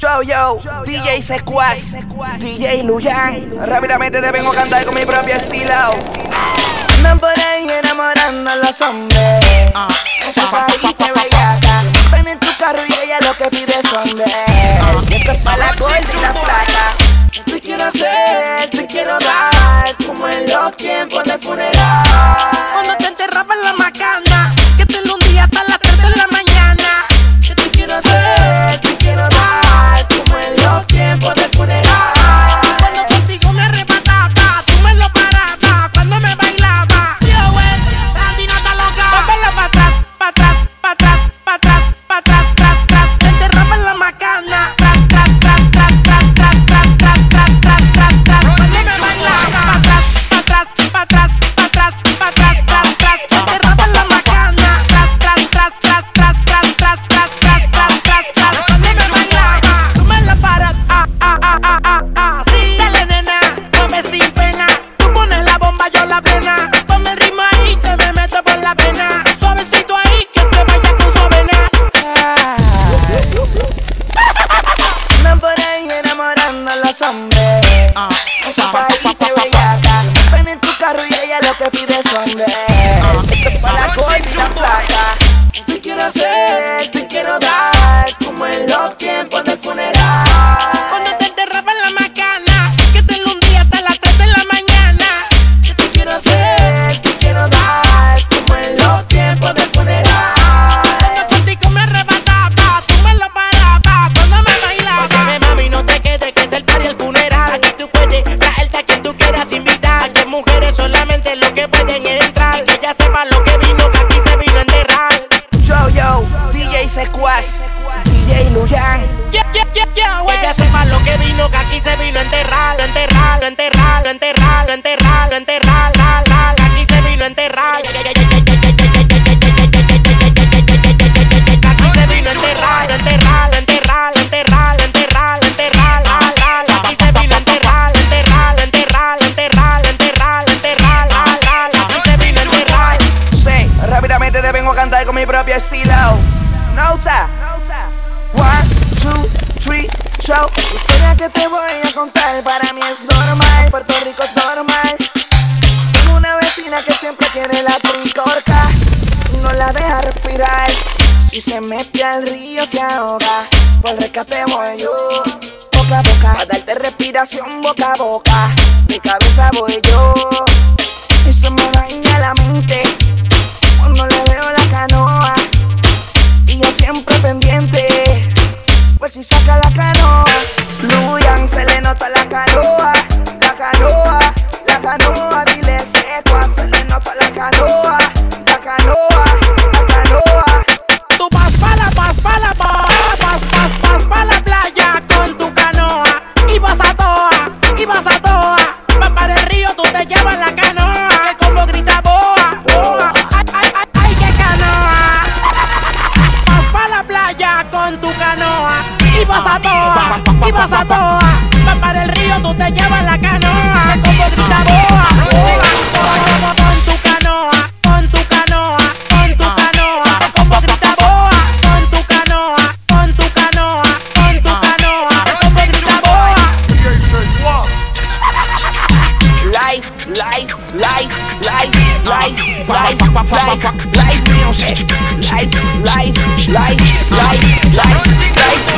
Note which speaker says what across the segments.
Speaker 1: Yo, yo, DJ Sequaz, DJ Luyan. Rápidamente te vengo a cantar con mi propio estilo. Andan por ahí enamorando a los hombres. Esa parita bellaca. Ven en tu carro y ella lo que pide son de esto es para la gorda y la plata. Te quiero hacer, te quiero dar. Como en los tiempos de funeral.
Speaker 2: Yo la plena. Ponme el ritmo ahí, que me meto por la pena. Suavecito ahí, que se vaya con su avena.
Speaker 1: Andan por ahí enamorando a los hombres. Esa parita bellaca. Ven en tu carro y ella lo que pide es para la gorda
Speaker 3: enterralo, enterralo, enterralo, enterralo, enterralo, enterralo, aquí se vino enterralo. Aquí se vino enterralo, enterralo, enterralo, enterralo, enterralo, enterralo, aquí se vino enterralo, enterralo, enterralo, enterralo, enterralo, enterralo, aquí se vino
Speaker 1: rápidamente te vengo a cantar con mi propio estilo. Nota. Show. La historia que te voy a contar para mí es normal. Puerto Rico es normal. Tengo una vecina que siempre tiene la tricorca y no la deja respirar. Si se mete al río se ahoga. Por rescate voy yo. Boca a boca, a darte respiración boca a boca. Mi cabeza voy yo. Eso me daña la mente cuando la si saca la canoa. Luyan se le nota la canoa la canoa la canoa. Dile seco se le nota la canoa
Speaker 2: y pasa toa, y pasa toa. Va para el río, tú te llevas la canoa. Me como grita boa, Con tu canoa, con tu canoa, con tu canoa. Me como grita boa, con tu canoa, con tu canoa, con tu canoa. Me como grita boa.
Speaker 1: Life, life, life, life, life, life, life, life. Life, life, life, life, life, life.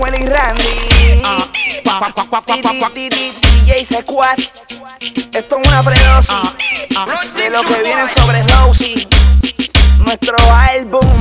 Speaker 1: Abuela y Randy. Pa, DJ Esto es una predosis. De lo que viene sobre Rosie. Nuestro álbum.